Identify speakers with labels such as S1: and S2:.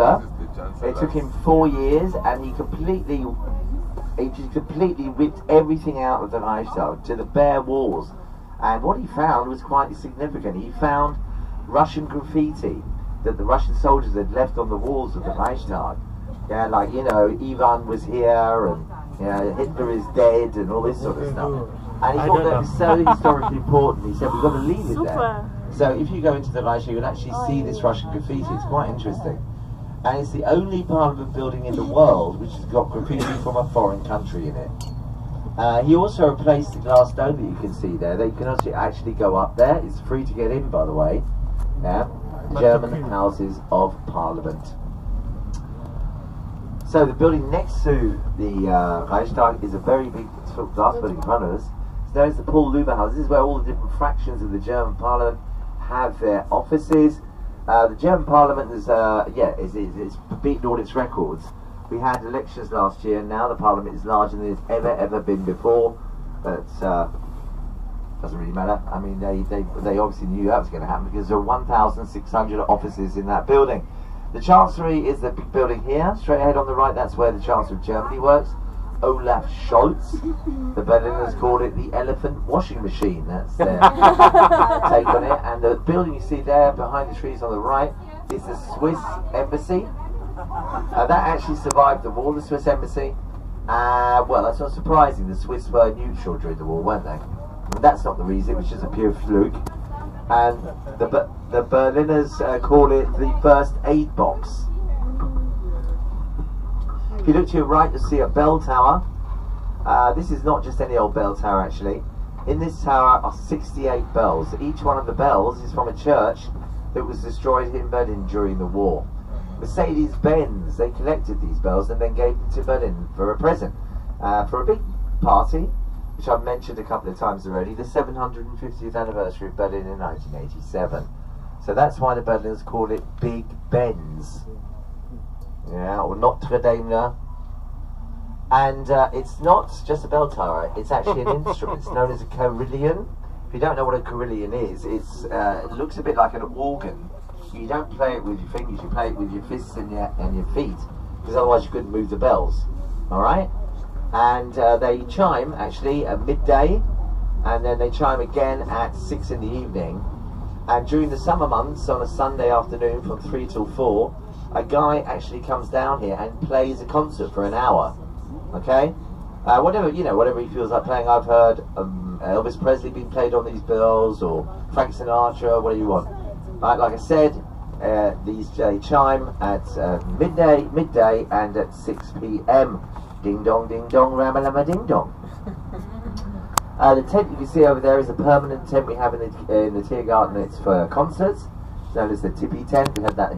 S1: stuff. It took him four years, and he completely, he just completely ripped everything out of the Reichstag to the bare walls. And what he found was quite significant. He found Russian graffiti that the Russian soldiers had left on the walls of the Reichstag. Yeah, like you know, Ivan was here, and you know, Hitler is dead, and all this sort of stuff. And he thought that
S2: know.
S1: was so historically important. He said we've got to leave it there. So if you go into the Reichstag, you'll actually see this Russian graffiti. It's quite interesting. And it's the only parliament building in the world which has got graffiti from a foreign country in it. Uh, he also replaced the glass dome that you can see there. They can actually actually go up there. It's free to get in, by the way. Yeah, German Houses of Parliament. So the building next to the uh, Reichstag is a very big glass building in front of us. So there's the Paul Löbe House. This is where all the different fractions of the German Parliament have their offices. Uh, the German Parliament is, uh, yeah, is, is, is beaten all its records. We had elections last year. And now the Parliament is larger than it's ever, ever been before. But uh, doesn't really matter. I mean, they, they, they obviously knew that was going to happen because there are 1,600 offices in that building. The Chancellery is the big building here, straight ahead on the right. That's where the Chancellor of Germany works. Olaf Scholz. The Berliners called it the elephant washing machine. That's their take on it. And building you see there behind the trees on the right is the Swiss Embassy. Uh, that actually survived the war, the Swiss Embassy. Uh, well, that's not surprising. The Swiss were neutral during the war, weren't they? But that's not the reason, was just a pure fluke. And the, the Berliners uh, call it the first aid box. If you look to your right, you'll see a bell tower. Uh, this is not just any old bell tower, actually. In this tower are 68 bells. Each one of the bells is from a church that was destroyed in Berlin during the war. Mercedes Benz, they collected these bells and then gave them to Berlin for a present. Uh, for a big party, which I've mentioned a couple of times already, the 750th anniversary of Berlin in 1987. So that's why the Berliners call it Big Benz. Yeah, or Notre Dame. And uh, it's not just a bell tower, it's actually an instrument. It's known as a carillon. If you don't know what a carillon is, uh, it looks a bit like an organ. You don't play it with your fingers, you play it with your fists and your, and your feet, because otherwise you couldn't move the bells. Alright? And uh, they chime actually at midday, and then they chime again at 6 in the evening. And during the summer months, on a Sunday afternoon from 3 till 4, a guy actually comes down here and plays a concert for an hour. Okay? Uh, whatever, you know, whatever he feels like playing. I've heard um, Elvis Presley being played on these bills, or Frank Sinatra, whatever you want. Right, like I said, uh, these they chime at uh, midday, midday, and at 6 p.m. Ding dong, ding dong, ramalama, ding dong. Uh, the tent you can see over there is a permanent tent we have in the in the Tiergarten. It's for concerts. It's known as the Tipi tent. We had that